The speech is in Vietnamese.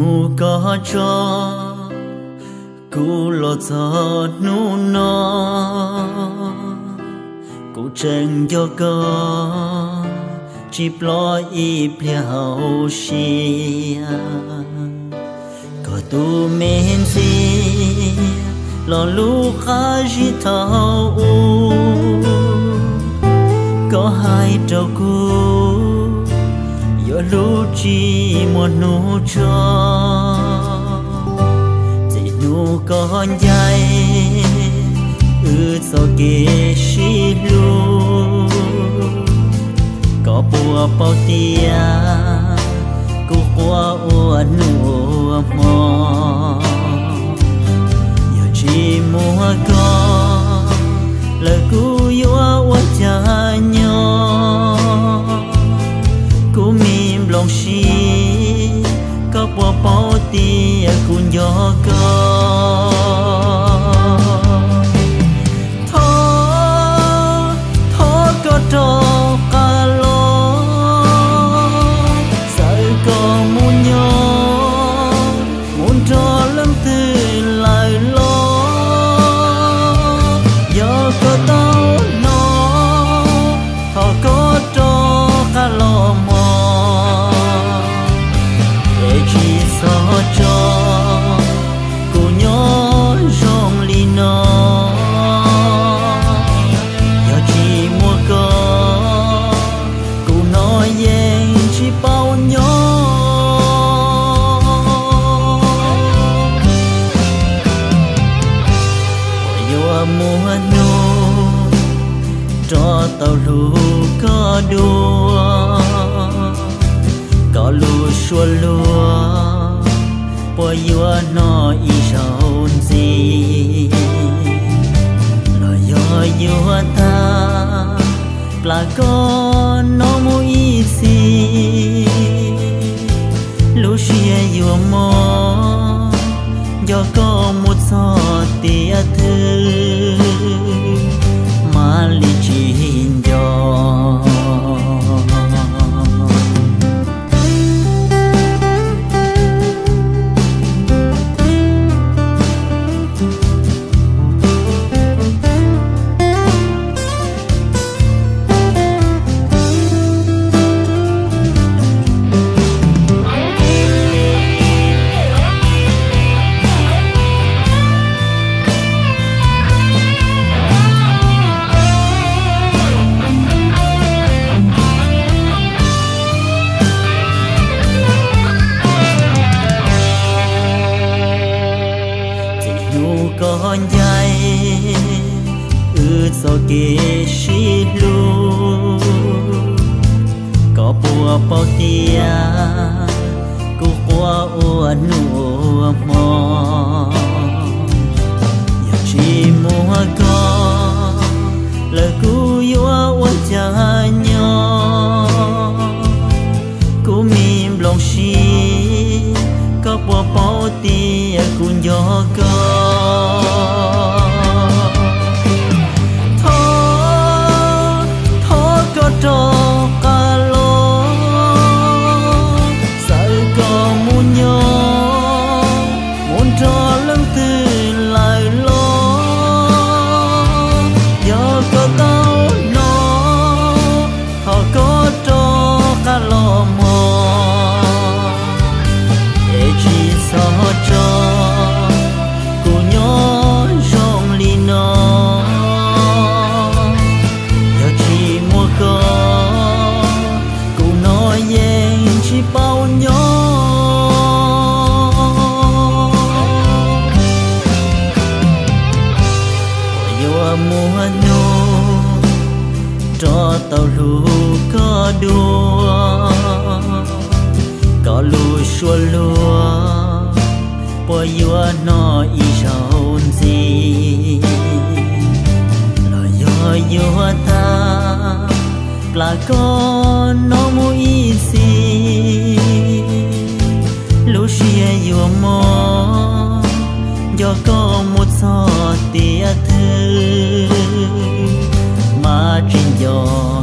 nu có cho cú lo cho nu nó cú chân cho có chỉ lo y pliao xia có tu men si lo lu kha ji thao u có hai trâu cu yo lu chi một nụ cho. Chỉ nụ con dây ư so kê shi lu có bùa bao tia yêu mùa nô cho tàu lù có đua có lù xua lùa bò yua nó y sầu gì lo yo yua ta là con nó mũi gì kê shi lu có bùa bao tia cô qua ua nụ mò giờ chỉ mua có là cô yêu ôn cha nhau cô mìm lòng si có bùa bao tia cô gió có 说落，我有那一手机，那有有他，不过那么一次，路是有么，有个么错的事，马真有。